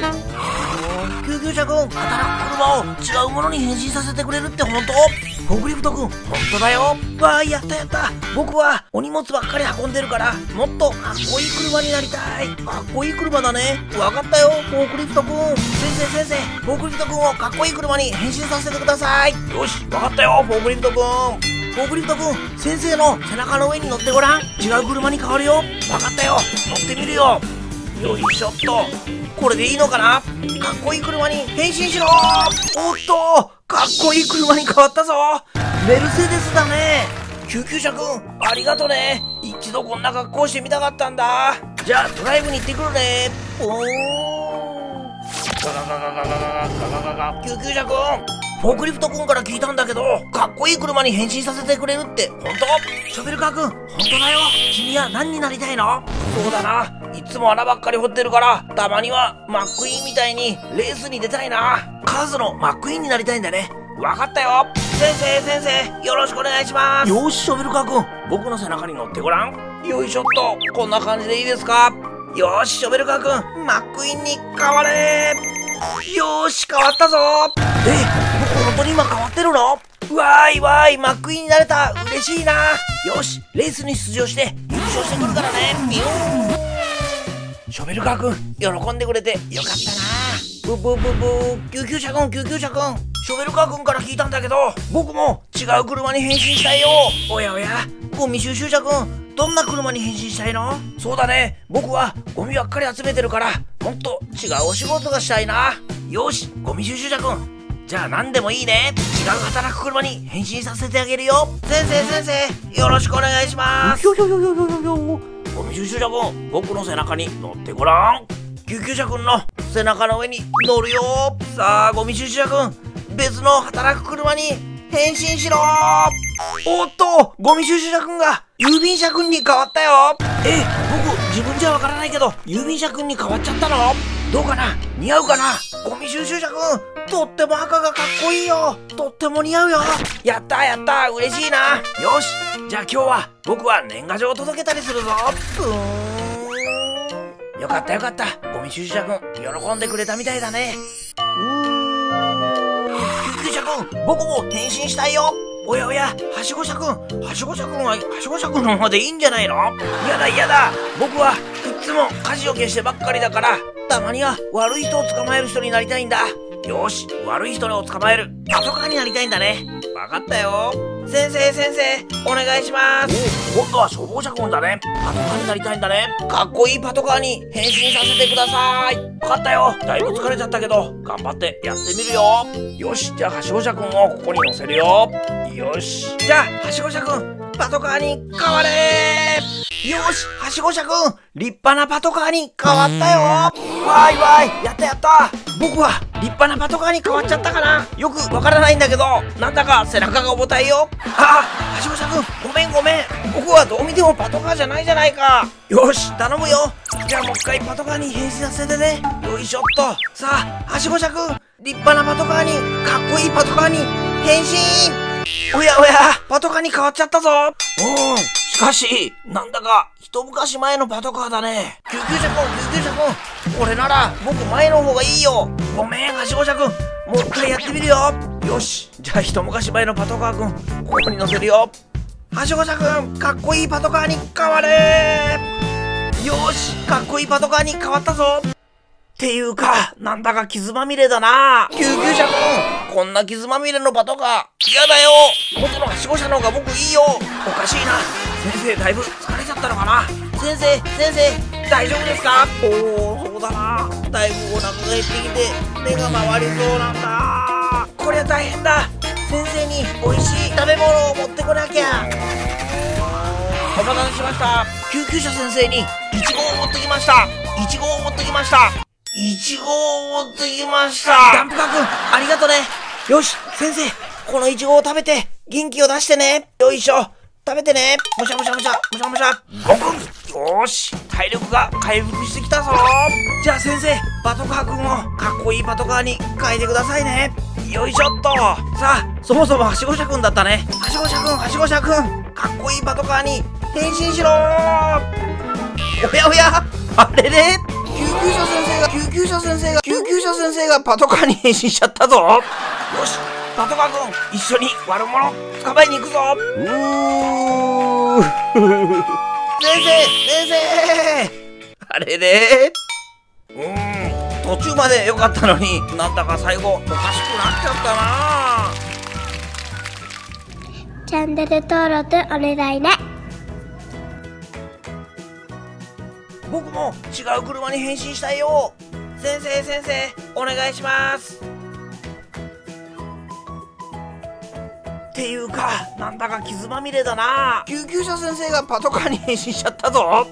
救急車くん働く車を違うものに変身させてくれるって本当？フォークリフトくん本当だよ。わーやったやった。僕はお荷物ばっかり運んでるからもっとかっこいい車になりたい。かっこいい車だね。わかったよフォークリフトくん。先生先生フォークリフトくんをかっこいい車に変身させてください。よしわかったよフォークリフトくん。フォークリフトくん先生の背中の上に乗ってごらん。違う車に変わるよ。わかったよ。乗ってみるよ。よいしょっとこれでいいのかな？かっこいい車に変身しろ！おっとかっこいい車に変わったぞ！メルセデスだね！救急車くんありがとね！一度こんな格好してみたかったんだ！じゃあドライブに行ってくるね！おー！ガガガガガガガガガガ救急車くんフォークリフトくんから聞いたんだけどかっこいい車に変身させてくれるって。本当？ショベルカーくん本当だよ。君は何になりたいの？そうだな。いつも穴ばっかり掘ってるからたまにはマックイーンみたいにレースに出たいな。カーズのマックイーンになりたいんだね。わかったよ。先生先生よろしくお願いします。よしショベルカーくん僕の背中に乗ってごらん。よいしょっと。こんな感じでいいですか？よしショベルカーくんマックイーンに変われ。よーし変わったぞ。え本当に今変わってるの？わーいわーいマックイーンになれた。嬉しいな。よしレースに出場して優勝してくるからね。ビューンショベルカーくん喜んでくれて。よかったな。ブブブブ。救急車くん救急車くんショベルカーくんから聞いたんだけど僕も違う車に変身したいよ。おやおや。ゴミ収集車くんどんな車に変身したいの？そうだね。僕はゴミばっかり集めてるからもっと違うお仕事がしたいな。よしゴミ収集車くんじゃあ何でもいいね。違う働く車に変身させてあげるよ。先生先生よろしくお願いします。ひょひょひょひょひょひょゴミ収集車くん僕の背中に乗ってごらん。救急車くんの背中の上に乗るよ。さあゴミ収集車くん別の働く車に変身しろ。おっとゴミ収集車くんが郵便車くんに変わったよ。え僕自分じゃわからないけど郵便車くんに変わっちゃったの？どうかな？似合うかな？ゴミ収集車くんとっても赤がかっこいいよ。とっても似合うよ。やったやった。嬉しいな。よし。じゃあ今日は僕は年賀状を届けたりするぞ。うーんよかったよかった。ゴミ収集車くん喜んでくれたみたいだね。うーん。救急車くん僕も変身したいよ。おやおや、はしご車くん。はしご車くんは、はしご車くんのままでいいんじゃないの？やだやだ。僕はいつも火事を消してばっかりだから、たまには悪い人を捕まえる人になりたいんだ。よし、悪い人を捕まえる。パトカーになりたいんだね。わかったよ。先生先生、お願いします。今度は消防車くんだね。パトカーになりたいんだね。かっこいいパトカーに変身させてください。わかったよ。だいぶ疲れちゃったけど、頑張ってやってみるよ。よし、じゃあ、はしご車くんをここに乗せるよ。よし。じゃあ、はしご車くん、パトカーに変われよし、はしご車くん、立派なパトカーに変わったよわいわい、やったやった僕は立派なパトカーに変わっちゃったかなよくわからないんだけど、なんだか背中が重たいよ。ああ、はしご車くん、ごめんごめん。僕はどう見てもパトカーじゃないじゃないか。よし、頼むよ。じゃあもう一回パトカーに変身させてね。よいしょっと。さあ、はしご車くん、立派なパトカーに、かっこいいパトカーに変身おやおや、パトカーに変わっちゃったぞ。うん。しかし、なんだか、一昔前のパトカーだね。救急車くん、救急車くん。これなら、僕前の方がいいよ。ごめん、はしご車くん。もう一回やってみるよ。よし。じゃあ、一昔前のパトカーくん、ここに乗せるよ。はしご車くん、かっこいいパトカーに変われよし、かっこいいパトカーに変わったぞ。っていうか、なんだか傷まみれだな。救急車くん、こんな傷まみれのパトカー、嫌だよ。元のはしご車の方が僕いいよ。おかしいな。先生、だいぶ疲れちゃったのかな。先生、先生、大丈夫ですか？おお、そうだな。だいぶお腹が減ってきて、目が回りそうなんだ。こりゃ大変だ。先生に美味しい食べ物を持ってこなきゃ。お待たせしました。救急車先生に、いちごを持ってきました。いちごを持ってきました。いちごを持ってきました。ダンプカー君、ありがとね。よし、先生、このいちごを食べて、元気を出してね。よいしょ。食べてね。もしゃもしゃもしゃ、もしゃもしゃ。ごくん。よーし、体力が回復してきたぞ。じゃあ先生、パトカー君をかっこいいパトカーに変えてくださいね。よいしょっと。さあ、そもそもはしご車君だったね。はしご車君、はしご車君。かっこいいパトカーに変身しろおやおや、あれれ救急車先生が救急車先生が救急車先生がパトカーに変身しちゃったぞよしパトカー君一緒に悪者捕まえに行くぞ。うー。先生先生。あれれうーん途中まで良かったのになんだか最後おかしくなっちゃったな。チャンネル登録お願いね。僕も違う車に変身したいよ。先生先生お願いしますっていうかなんだか傷まみれだな。救急車先生がパトカーに変身しちゃったぞ。